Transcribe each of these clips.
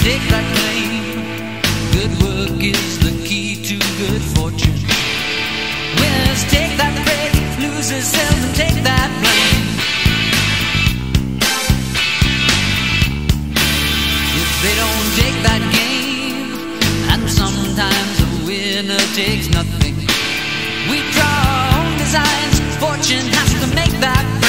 stake that claim. Good work is the key to good fortune. Winners take that break, losers seldom take that blame. If they don't take that game, and sometimes a winner takes nothing. We draw our own designs, fortune has to make that.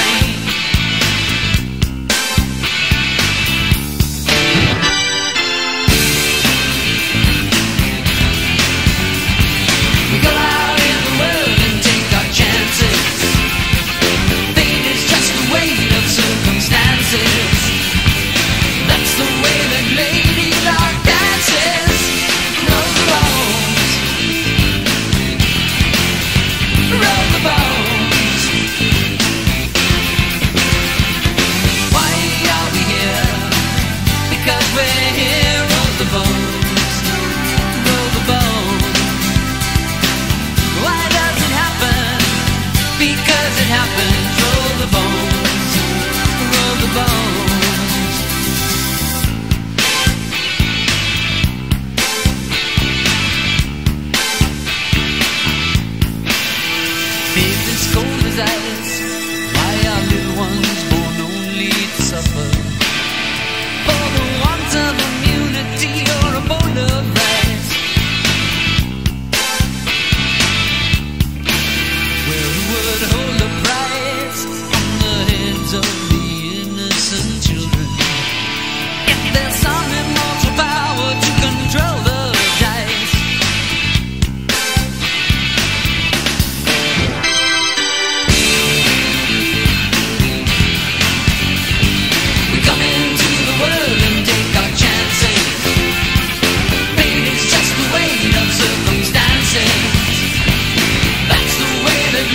away.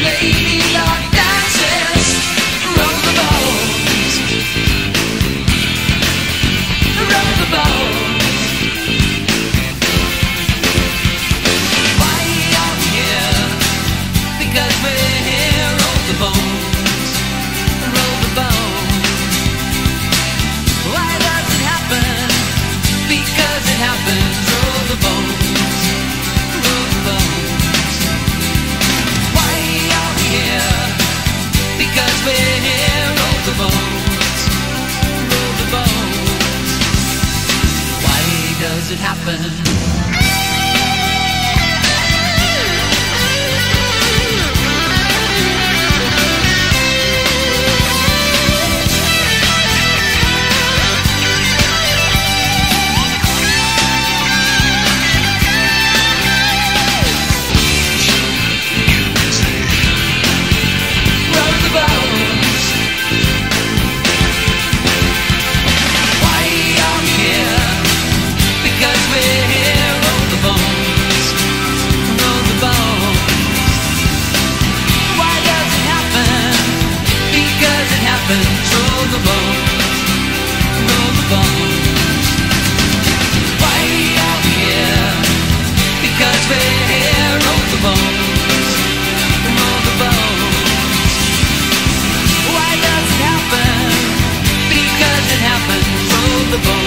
late. it happened. the boat.